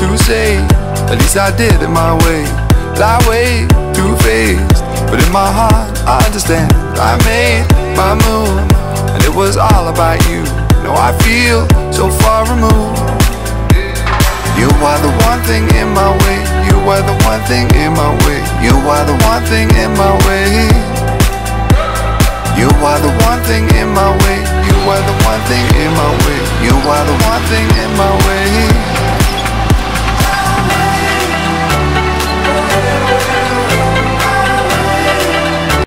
To say? At least I did it my way. Lie way too faced, but in my heart I understand. I made my move, and it was all about you. Now I feel so far removed. You are the one thing in my way. You are the one thing in my way. You are the one thing in my way. You are the one thing in my way. You are the one thing in my way. You are the one thing in my way.